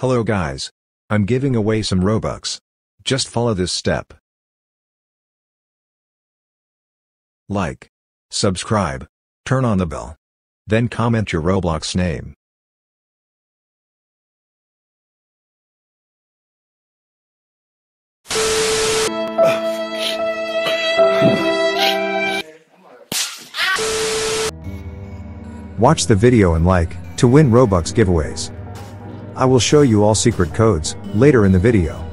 Hello guys. I'm giving away some Robux. Just follow this step. Like. Subscribe. Turn on the bell. Then comment your Roblox name. Watch the video and like, to win Robux giveaways. I will show you all secret codes, later in the video.